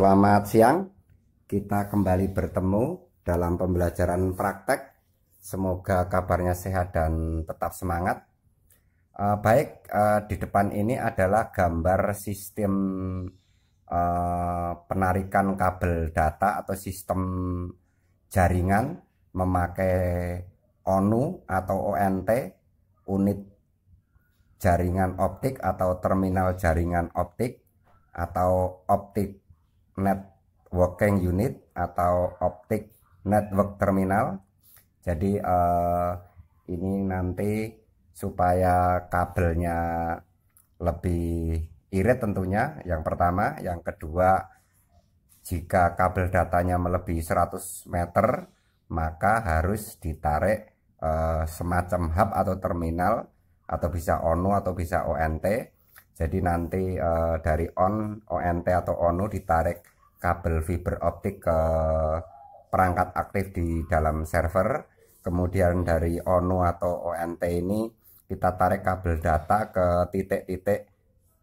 Selamat siang, kita kembali bertemu dalam pembelajaran praktek. Semoga kabarnya sehat dan tetap semangat. Uh, baik, uh, di depan ini adalah gambar sistem uh, penarikan kabel data atau sistem jaringan memakai ONU atau ONT, unit jaringan optik atau terminal jaringan optik atau optik networking unit atau optik network terminal. Jadi uh, ini nanti supaya kabelnya lebih irit tentunya yang pertama. Yang kedua jika kabel datanya melebihi 100 meter maka harus ditarik uh, semacam hub atau terminal atau bisa ONU atau bisa ONT jadi nanti uh, dari on ONT atau ONU ditarik kabel fiber optik ke perangkat aktif di dalam server. Kemudian dari ONU atau ONT ini kita tarik kabel data ke titik-titik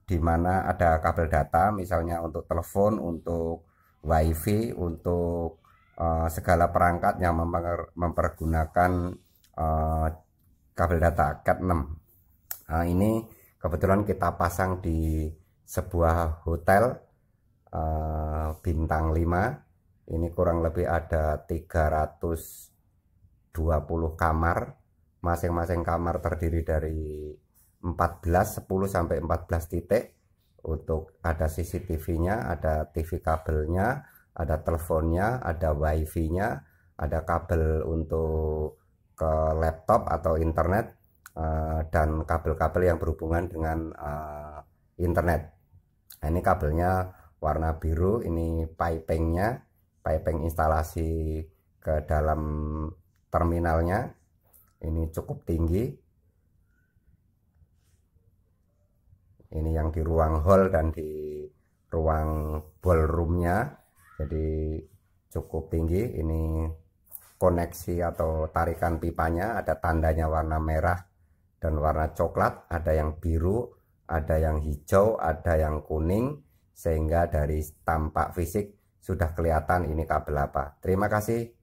di mana ada kabel data misalnya untuk telepon untuk wifi untuk uh, segala perangkat yang memper, mempergunakan uh, kabel data Cat 6 nah, ini kebetulan kita pasang di sebuah hotel uh, bintang 5 ini kurang lebih ada 320 kamar. Masing-masing kamar terdiri dari 14 10 sampai 14 titik. Untuk ada CCTV-nya ada TV kabelnya ada teleponnya ada wifi-nya ada kabel untuk ke laptop atau internet. Eh, dan kabel-kabel yang berhubungan dengan uh, internet. Nah, ini kabelnya warna biru, ini pipingnya, piping instalasi ke dalam terminalnya. Ini cukup tinggi. Ini yang di ruang hall dan di ruang ballroomnya. Jadi cukup tinggi. Ini koneksi atau tarikan pipanya ada tandanya warna merah dan warna coklat, ada yang biru, ada yang hijau, ada yang kuning, sehingga dari tampak fisik sudah kelihatan ini kabel apa. Terima kasih.